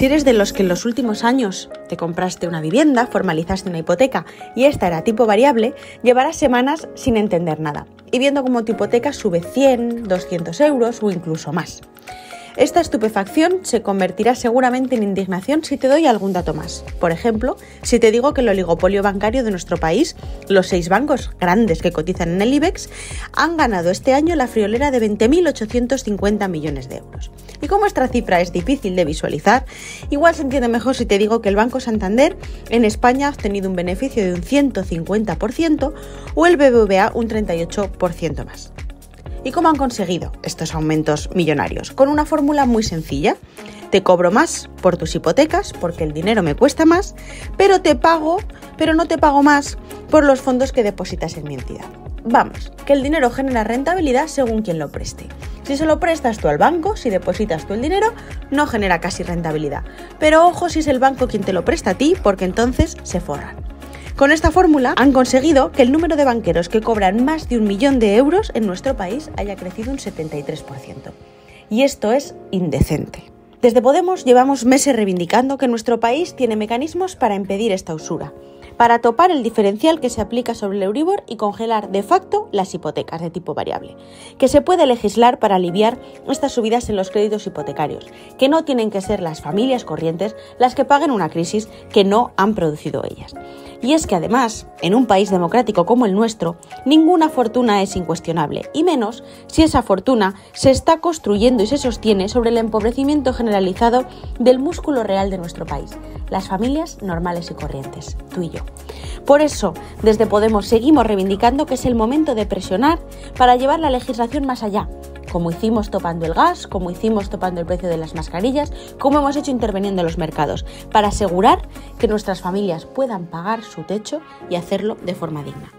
Si eres de los que en los últimos años te compraste una vivienda, formalizaste una hipoteca y esta era tipo variable, llevarás semanas sin entender nada y viendo cómo tu hipoteca sube 100, 200 euros o incluso más. Esta estupefacción se convertirá seguramente en indignación si te doy algún dato más. Por ejemplo, si te digo que el oligopolio bancario de nuestro país, los seis bancos grandes que cotizan en el IBEX, han ganado este año la friolera de 20.850 millones de euros. Y como esta cifra es difícil de visualizar, igual se entiende mejor si te digo que el Banco Santander en España ha obtenido un beneficio de un 150% o el BBVA un 38% más. ¿Y cómo han conseguido estos aumentos millonarios? Con una fórmula muy sencilla. Te cobro más por tus hipotecas porque el dinero me cuesta más, pero te pago, pero no te pago más por los fondos que depositas en mi entidad. Vamos, que el dinero genera rentabilidad según quien lo preste. Si se lo prestas tú al banco, si depositas tú el dinero, no genera casi rentabilidad. Pero ojo si es el banco quien te lo presta a ti, porque entonces se forran. Con esta fórmula han conseguido que el número de banqueros que cobran más de un millón de euros en nuestro país haya crecido un 73%. Y esto es indecente. Desde Podemos llevamos meses reivindicando que nuestro país tiene mecanismos para impedir esta usura para topar el diferencial que se aplica sobre el Euribor y congelar de facto las hipotecas de tipo variable, que se puede legislar para aliviar estas subidas en los créditos hipotecarios, que no tienen que ser las familias corrientes las que paguen una crisis que no han producido ellas. Y es que además, en un país democrático como el nuestro, ninguna fortuna es incuestionable, y menos si esa fortuna se está construyendo y se sostiene sobre el empobrecimiento generalizado del músculo real de nuestro país, las familias normales y corrientes, tú y yo. Por eso, desde Podemos seguimos reivindicando que es el momento de presionar para llevar la legislación más allá, como hicimos topando el gas, como hicimos topando el precio de las mascarillas, como hemos hecho interviniendo en los mercados, para asegurar que nuestras familias puedan pagar su techo y hacerlo de forma digna.